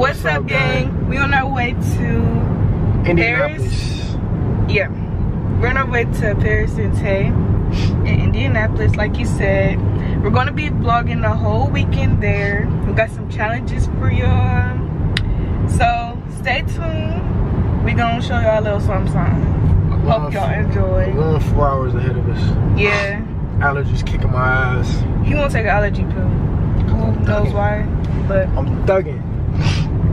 What's up, gang? We on our way to. Parris. Yeah, we're on our way to Parris and Tay in Indianapolis. Like you said, we're gonna be vlogging the whole weekend there. We got some challenges for y'all, so stay tuned. We gonna show y'all a little something. something. Hope y'all enjoy. We're going four hours ahead of us. Yeah, Allergies kicking my ass. he won't take an allergy pill. Who knows why? But I'm thugging.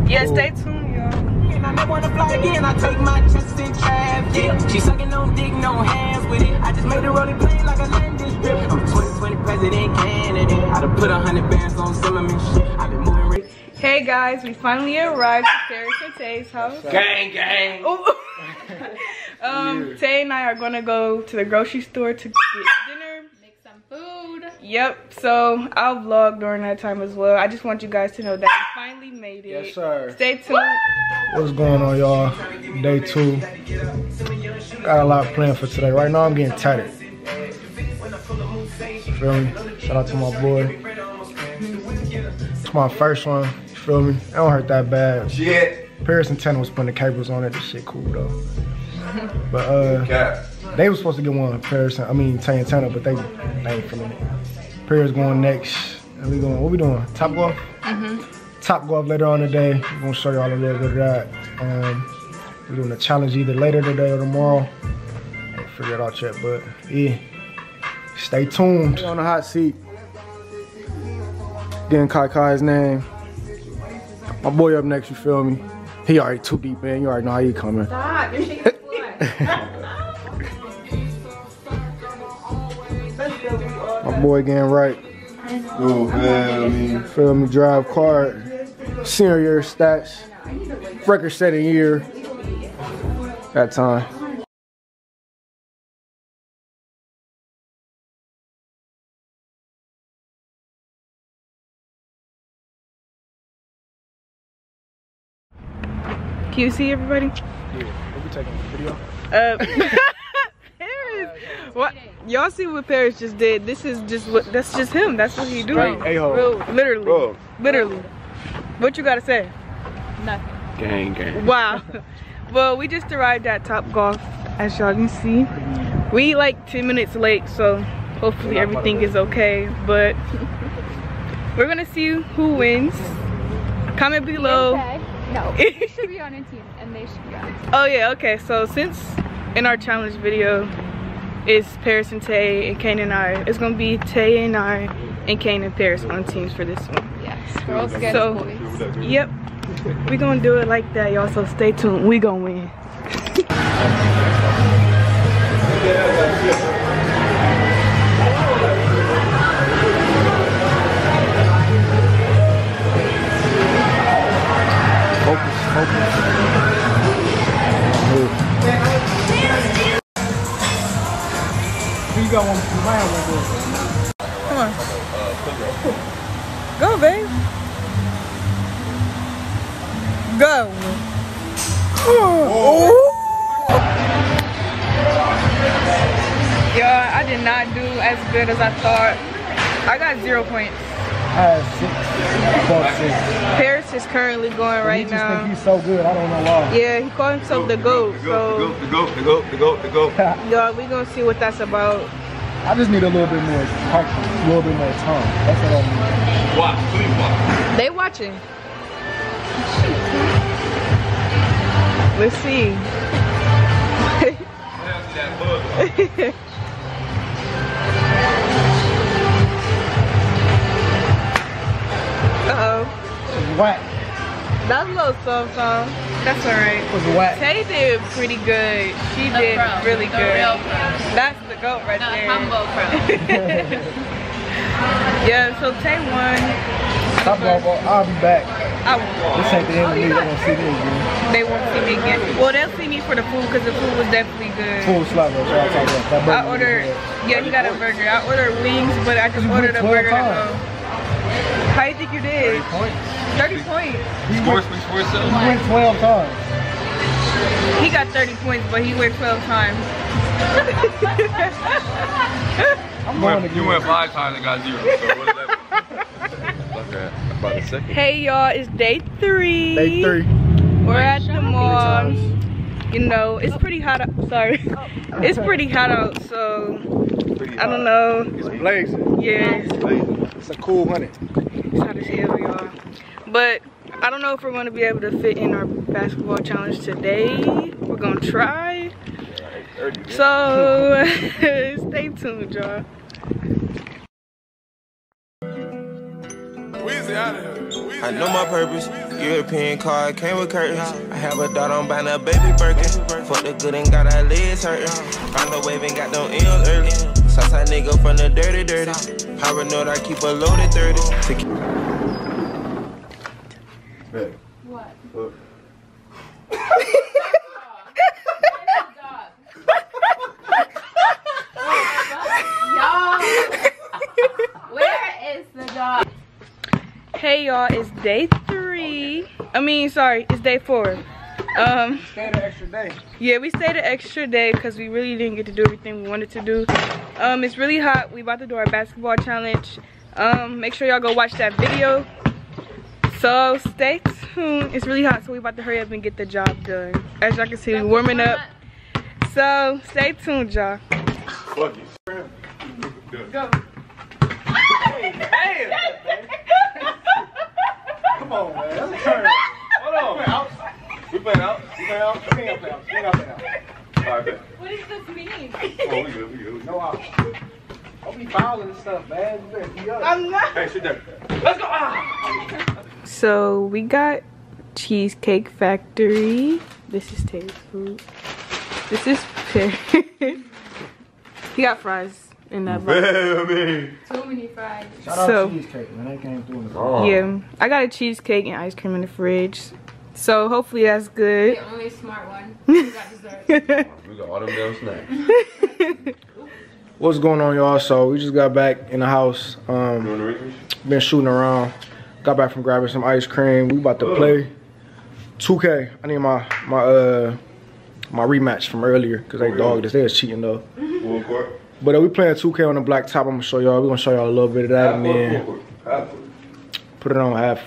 yeah, stay tuned, y'all. And I never wanna fly again. I take my chances in trap. Yeah, she sucking on dick, no hands with it. I just made a rolling plane like a landing strip. I'm 2020 president candidate. I done put a hundred bands on Zimmerman shit. Hey guys, we finally arrived at Parris and Tay's house. Gang, gang. Um, Tay and I are gonna go to the grocery store to get dinner. Make some food. Yep, so I'll vlog during that time as well. I just want you guys to know that we finally made it. Yes, sir. Stay tuned. What's going on, y'all? Day two. Got a lot planned for today. Right now, I'm getting tatted. Feel me? Shout out to my boy. It's my first one. Feel me? It don't hurt that bad. Shit. Parris and Tanner was putting the cables on it. This shit cool though. But uh, Cap. they was supposed to get one. Parris, and, I mean Tay and Tanner, but they they ain't feeling it. Parris going next, and we going. What we doing? Top golf. Mhm. Top golf later on today. We're gonna show y'all a little bit of that. Um, we're doing a challenge either later today or tomorrow. Ain't figure it out yet, but yeah. Stay tuned. On the hot seat. Getting Kai Kai's name. My boy up next, you feel me? He already too deep in. You already know how he coming. Stop. You're shaking My boy getting right. Oh man, I mean, Feel me? Drive card. Senior year stats. Record setting year. That time. Can you see everybody? Yeah, we taking a video. Uh, Parris. What? Y'all see what Parris just did? This is just what. That's just him. That's what he do. Straight a-hole. Literally. Bro. Literally. What you gotta say? Nothing. gang, gang. Wow. well, we just arrived at Top Golf, as y'all can see. We like 10 minutes late, so hopefully everything is okay. But we're gonna see who wins. Comment below. Okay. No. We should be on a team and they should be on a team. Oh yeah, okay. So since in our challenge video is Parris and Tay and Kane and I, it's gonna be Tay and I and Kane and Parris on teams for this one. Yes. So- boys. Yep. We gonna do it like that, y'all. So stay tuned. We gonna win. Focus. Move. You got one behind one Come on. Go, babe. Go. Oh. Yeah, I did not do as good as I thought. I got zero points. I had six. About six. Parris is currently going he right just think now. he's so good. I don't know why. Yeah, he called himself the GOAT. The goat, So, the goat, the goat, the goat, the goat, the goat. y'all, we gonna see what that's about. I just need a little bit more practice, a little bit more time. That's what I need. Watch, please watch. They watching. Let's see. Whack. That's a little soft song. That's alright. It Was whack. Tay did pretty good. She The did pro, really the good. real pro. That's the goat right Not there. humble pro. Yeah, so Tay won. Stop golf. I'll be back. I won't. This ain't the end oh, of me. They're gonna see me again. They won't see me again. Well, they'll see me for the food because the food was definitely good. Food Full slap. That's what I talk about. That burger I ordered, yeah, he got a burger. I ordered wings, but I just ordered a went 12 burger to times. go. How you think you did? Points. 30 points. He Score went, speaks for itself. he went 12 times. He got 30 points, but he went 12 times. I'm You going went, to you went five times and got zero. So what is that? About a second. Hey y'all, it's day three. Day three. We're at the mall. You know, it's pretty hot out. Sorry. It's pretty hot out, so I don't know. It's blazing. Yeah, it's, It's a cool honey. it's hot as hell, y'all. But I don't know if we're gonna be able to fit in our basketball challenge today. We're gonna try. So stay tuned, y'all. I know my purpose. European car came with curtains. I have a daughter, I'm buying a baby Birkin. Fuck the good and got our legs hurting. Found a wave and got them M's early. Southside nigga from the dirty, dirty. Paranoid, I keep a loaded 30. To keep What? Y'all, where is the dog? Hey y'all, it's day three. I mean, sorry, it's day four. Um, Stay an extra day. yeah, we stayed an extra day because we really didn't get to do everything we wanted to do. Um, it's really hot. We about to do our basketball challenge. Um, make sure y'all go watch that video. So stay tuned. It's really hot, so we about to hurry up and get the job done. As y'all can see, we warming up. So stay tuned, y'all. Fuck you. Go. Come on, man. Let's turn. Hold on. Out. We playing out? We playing out? We ain't gonna out. We ain't gonna out. All right, bet. What does this mean? Oh, we good, we good. No out. Don't be fouling and stuff, man. You better be up. I'm not. Hey, sit down. Ah. So we got Cheesecake Factory. This is Taylor's food. This is Perry. he got fries in that box. Baby. Too many fries. Shout out So- cheesecake, man. They came through in the Oh. Yeah, I got a cheesecake and ice cream in the fridge. So hopefully that's good. The only smart one. You got dessert. We got all them damn snacks. What's going on, y'all? So we just got back in the house. Um, want the been shooting around. Got back from grabbing some ice cream. We about to play 2K. I need my my uh my rematch from earlier because they dogged us. They was cheating though. Full court. But uh, we playing 2K on the black top. I'm gonna show y'all. We gonna show y'all a little bit of that Half and court, then court. Half court. put it on half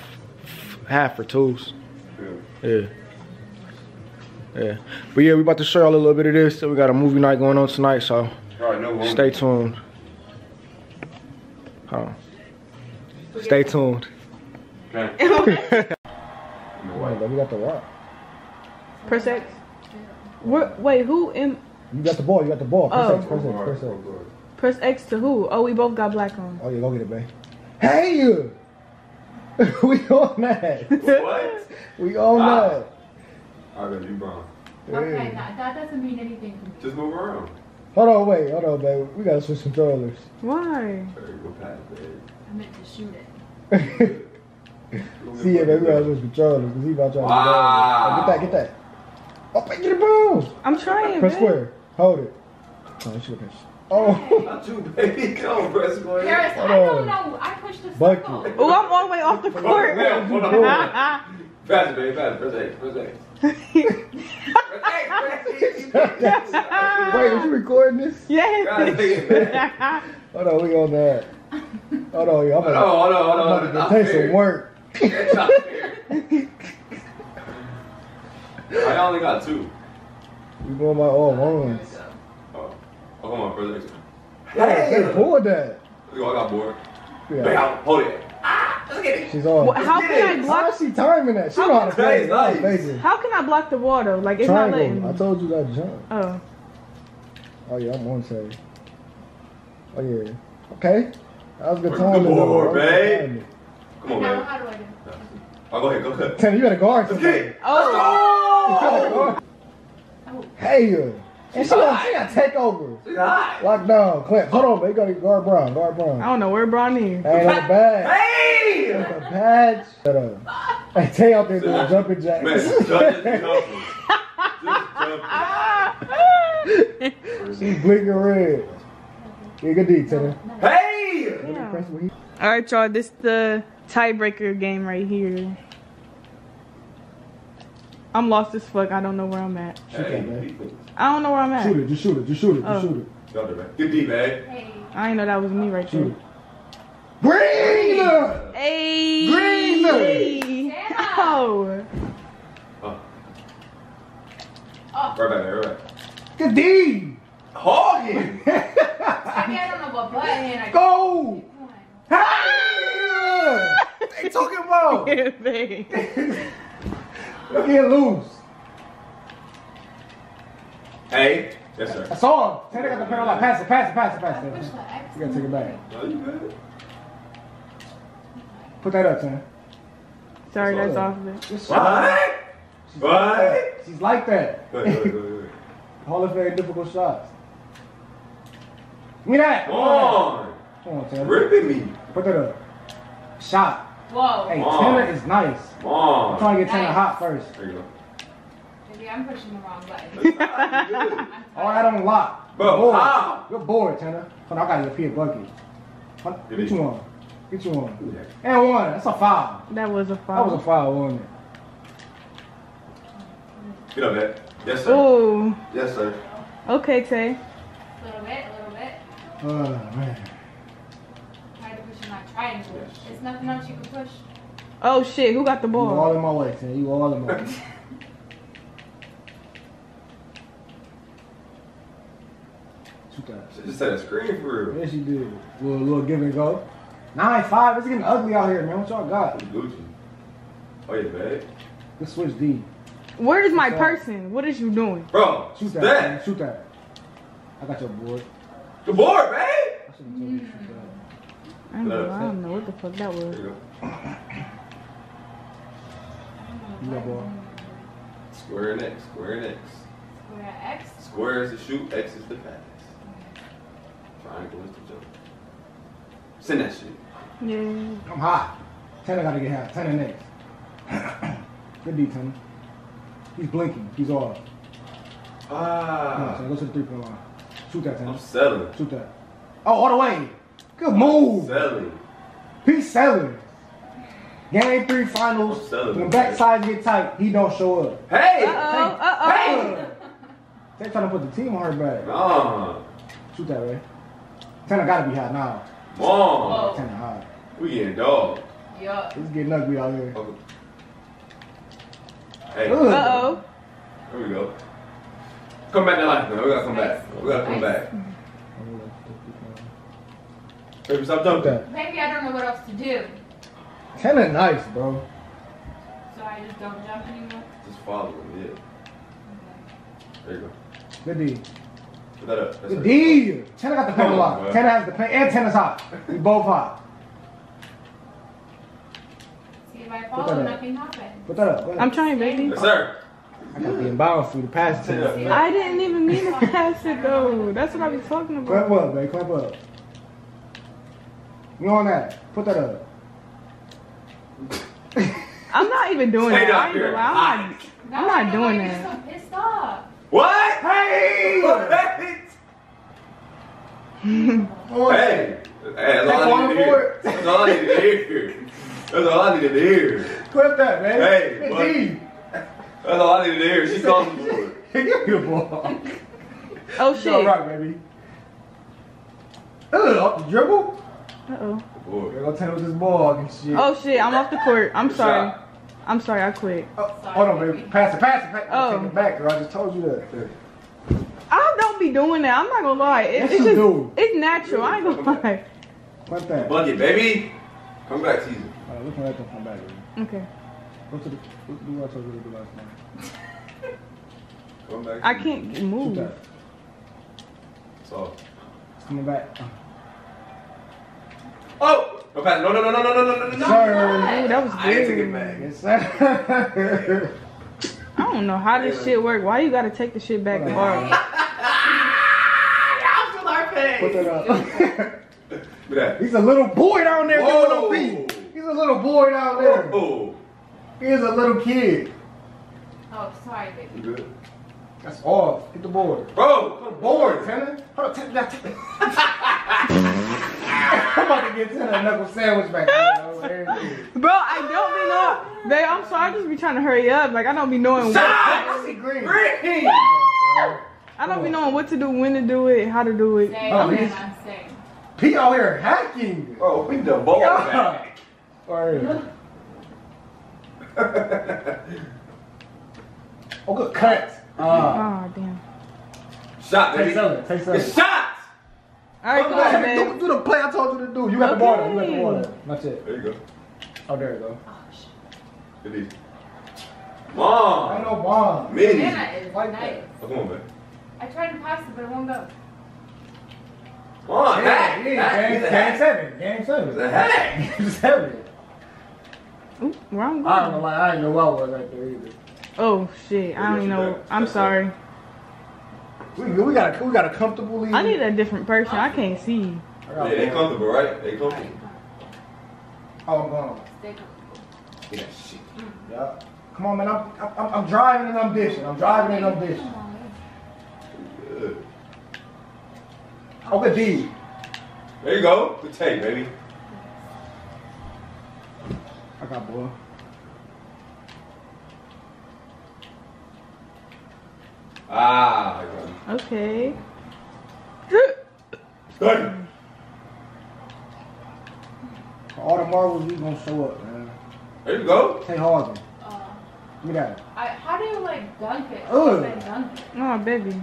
half for twos. Yeah. Yeah. Yeah. But yeah, we about to show y'all a little bit of this. So we got a movie night going on tonight, so All right, no stay tuned. Hold on. Stay tuned. Okay. we got the rock. Press X. Where, wait, who in You got the ball. You got the ball. Press Oh. X. Press X. Press X. press X to who? Oh, we both got black on. Oh yeah, go get it, babe. Hey, you. we on that. What? We on Ah. that. I got you, Brown. Okay, Yeah. that, that doesn't mean anything to me. Just move around. Hold on, wait, hold on, babe. We gotta switch controllers. Why? There you go, pass, babe. I meant to shoot it. See ya, baby. We gotta switch controllers because he about to try to Wow. oh, get that, get that. Oh, get the ball. I'm trying. Press babe. square. Hold it. Oh, you should have Oh, Not you, baby. Come press square. Parris, I Hold don't know. I pushed the Bucket. Oh, I'm all the way off the court. Hold on, hold on. Pass it, baby. Pass it. Press X. Press X. wait, was you recording this? God yes. Hold on, we on that. Hold on, y'all. I'm Hold on, about hold on, hold on. I'm about to take some work. That's not fair. I only got two. You going my all ones. Oh, oh come on, press X. Hey, they pulled that. Yo, I got bored. Yeah, Bam, hold it. she's on. Well, how can I block? is she timing that? She know how to play. Nice, Nice. nice. Amazing. How can I block the water? Like it's not letting. Triangle. I told you that jump. Oh. Oh yeah, I'm on side. Oh yeah. Okay. That was a good Good time. board, babe. Come on, Now, man. how do I do? Oh, go ahead, go ahead. Tanner, you gotta guard Let's somebody. Oh. You gotta guard. Oh. Hey, uh, and she got, she got take over. She's hot. Lock down, clamp. Hold on, man. You gotta guard Brown. Guard I don't know where Bron is. Hey, like a badge. Hey! Like a badge. Shut up. Hey, Tay out there doing jumping jacks. Man, just jumping. She's blinking red. Yeah, good D, Tanner. Hey! Press what he- All right, y'all. This the tiebreaker game right here. I'm lost as fuck. I don't know where I'm at. Shoot Hey, man. I don't know where I'm at. Shoot it, just shoot it, just shoot it, just Oh. shoot it. Y'all there, man. Good D, man. Hey. I didn't know that was me right Shoot there. it. Green! Hey. Green! Oh. Oh. Right back there, right back. Good D! Hogging! I mean, I don't know what button I Go! Come on. Hey! What they talking about? Yeah, babe. Get loose. Hey. Yes, sir. That's all. Tanner got the pedal out. Pass it, pass it, pass it, pass it. the X. You gotta take it back. No, you good. Put that up, Tanner. Sorry, That's that's off of it. Just What? She's What? like that. She's like that. Go ahead, go ahead, go ahead. Hall of Fame difficult shots. Give me that. Come on. Come on, Tanner. Ripping me. Put that up. Shot. Whoa. Hey, Come on. Tanner is nice. Come I'm trying to get Tanner Nice. hot first. There you go. Maybe I'm pushing the wrong button. All right. I'm All right, on lock. Bro, You're bored. how? You're bored, Tanner. Hold on, I gotta get Pia bucket. Hold Get me. you one. Get you one. And one. That's a foul. That was a That foul. was a foul, wasn't it? Get up, man. Yes, sir. Ooh. Yes, sir. Okay, Tay. A little bit, a little bit. Oh, man. Try to push in that triangle. There's nothing else you can push. Oh shit, who got the You ball? all in my way, Tanner. You all in my way. Shoot that. Should just set a screen for real. Yes, she did. Little, little give and go. Nine five. It's getting ugly out here, man. What y'all got? Gucci. Oh, yeah, babe. Let's switch D. Where is my What's up? person? What is you doing? Bro, Shoot that. that. man. Shoot that. I got your board. The board, babe. I should have told you to shoot that. I don't, know, I don't know what the fuck that was. There you go. You. Square and X. Square and X. Square X. Square is the shoot, X is the pass. Triangle is the jump. Send that shit. Yeah. I'm hot. Tanner gotta get hot. Tanner next. Good D, Tanner. He's blinking. He's off. Come on, Ah. Tanner. Go to the three point line. Shoot that, Tanner. I'm selling. Shoot that. Oh, all the way. Good move. Selling. He's selling. Game three finals. Selling, When man. back sides get tight, he don't show up. Hey! Uh oh. Uh oh. Hey! They trying to put the team on her back. Nah. Shoot that, Ray. Tanner gotta be hot now. Come on. Whoa. Tanner hot. We getting dog. Yup. It's getting ugly out here. Okay. Hey, Uh oh. here we go. Come back to life, man. We gotta come back. We gotta come back. Baby, stop Shoot jumping. that. Maybe I don't know what else to do. Tanner nice, bro. So I just don't jump anymore. Just follow him, yeah. There you go. Good D. Put that up. That's Good it. D. Tanner got the Come pen on, lock. bro. Tanner has the pen, and Tanner's hot. We both hot. See if I Put fall, that nothing happens. Put that up. I'm trying, baby. Yes, sir. I got the inbound for you to pass it to you. I didn't even mean to pass it though. That's what I was talking about. Clap about. up, baby. Clap up. You on that? Put that up. I'm not even doing Stay that. down I ain't here. gonna lie. I'm not. I'm not doing that. You're so pissed off. What? Hey! What? Hey! Hey, that's all I needed to hear. That's all I needed to hear. That's all I needed to hear. Clip that, man. Hey, Good. That's all I needed to hear. She calling me for it. Give me the ball. Oh, oh shit. right, baby. Ugh, off the dribble. Uh oh. Boy. You're gonna tell with this ball and shit. Oh shit. I'm off the court. I'm Good sorry. shot. I'm sorry. I quit. Oh, hold on, baby. Pass it, pass it, pass it. Oh. Take it back, girl. I just told you that. I don't be doing that. I'm not gonna lie. It, Yes, it's just do. it's natural. I ain't gonna lie. Clip that. Bucket, baby. Come back, season. All right, look at that come back, baby. Okay. Go to the. Do what I told you to do last night. Come back. I can't Shoot move. that. It's all. It's coming back. Oh! No, pass. no, no, no, no, no, no, no, no. Sir, that was good. I didn't take it back. Yes, sir. I don't know how this yeah. shit work. Why you gotta take the shit back tomorrow? Y'all feel our pain. Put that up. That. He's a little boy down there Whoa. doing no feet. He's a little boy down there. Whoa. He is a little kid. Oh, sorry, baby. You good? That's off. Hit the board. Bro, put the board, Tanner. Hold on, Tanner. Tanner. I'm about to get to a knuckle sandwich back there. Bro, I don't be know. Babe, I'm sorry. I just be trying to hurry up. Like I don't be knowing. What, I see green. Green. I don't be knowing what to do, when to do it, how to do it. Same, Oh, man, he's- P out here hacking. Bro, we the ball back. Or- Oh, good cut. Uh, Oh damn. Shot, take baby. something. Take something. It's shots. All right, Come come on, on, do, do the play I told you to do. You got the ball. though. You got the Okay. ball. though. That's it. There you go. Oh, there you go. Oh It is. I Mom. know bomb. Mini. Anna is Like nice. Oh, come on, man. I tried to pass it, but it won't go. Come on, Yeah, hack. yeah, Hack. game, game hack. seven. Game seven. He's a hack. Game seven. Ooh, wrong I don't know, going. like, I didn't know I was right there either. Oh shit, I don't even know. I'm sorry. We, we got a we got a comfortable lead. I need a different person. I can't see. I got Yeah, they one. comfortable, right? They comfortable. Oh, I'm gone. Stay comfortable. Yeah, shit. Yeah. Come on, man. I'm, I'm I'm driving and I'm dishing. I'm driving and I'm dishing. Good. Oh, good D. There you go. Good take, baby. I got boy. Ah, I. Okay. Good. For all the marbles, we gonna show up, man. There you go. Tay Harden. Uh, Give me that. I, how do you like dunk it? Ugh. Dunk it. Oh baby.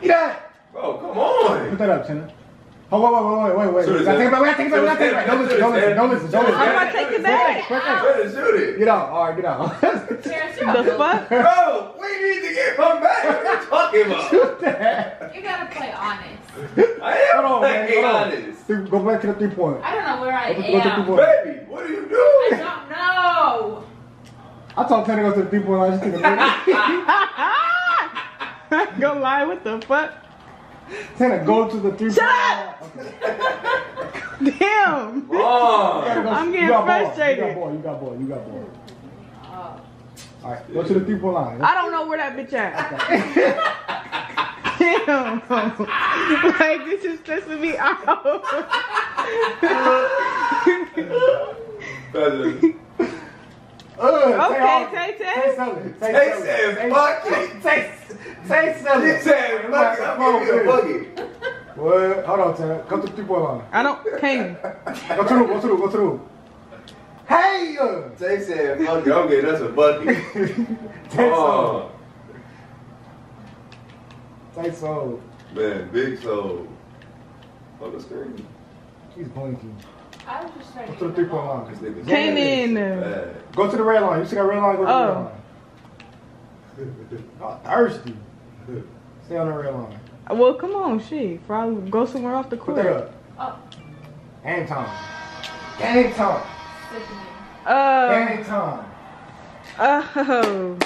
Get that. Bro, come on. Put that up, Tina. Oh, wait, wait, wait, wait, wait, take it take it back. Take it back. Don't listen. Don't listen. Don't listen. Don't listen. How do I take it back? Quick, quick. Try shoot it. Get out. All right, get out. The fuck? Bro, we need to get him back. What are you talking about? Shoot that. You gotta play honest. I am Hold on, man. playing Hold on. honest. Three- Go back to the three point. I don't know where I Go to- go to am. Baby, what are you doing? I don't know. I told Tanner to go to the three point line. Just take a minute. I ain't lie, what the fuck? Tanner, go to the three point Shut up! Okay. Damn. Mom. I'm You getting ball. frustrated. You got ball. You got ball. You got ball. All right, go to the three point line. I don't know where that bitch at. Damn. like this is stressing me out. Cousin. Uh, Okay, Tay Tay. Say something. Say Tay something. said, Say- "Fuck it." Say say He something. said, fuck it, I'll give you a buggy. What? Hold on, Tanner. Come to the three point line. I don't can't. Go to the room. Go to the room. Go to the room. Hey! uh, Tay said, fuck it, I'm getting us a buggy. Say Oh, something. Say so. man, big soul. On the screen. He's blinking. I was just trying Go to to the three point ball. This line. nigga's Kanan. bad. Go to the red line. You see that red line? Go to the Oh. red line. Oh, thirsty. Stay on the red line. Well, come on, shit. Before go somewhere off the court. Put that court. up. Oh, Game time. Game time. Sickening. Uh, Game time. oh.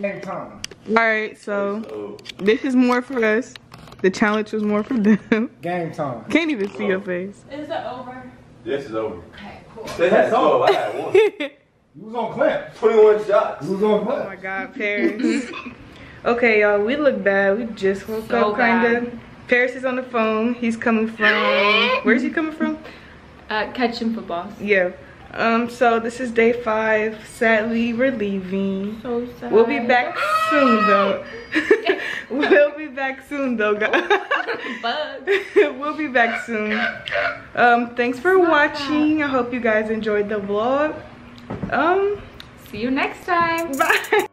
Game time. All right, so So, this is more for us. The challenge was more for them. Game time. Can't even see your face. Is it over? this is over. Okay, cool. They had That's 12, I had one. You was on clip. 21 shots. You was on Oh my God, Parris. okay, y'all, we look bad. We just woke So up, kind of. Parris is on the phone. He's coming from. Where's he coming from? Uh, catching footballs. Yeah. Um. So this is day five. Sadly, we're leaving. So sad. We'll be back soon, though. we'll be back soon, though, guys. We'll be back soon. Um. Thanks for watching. I hope you guys enjoyed the vlog. Um. See you next time. Bye.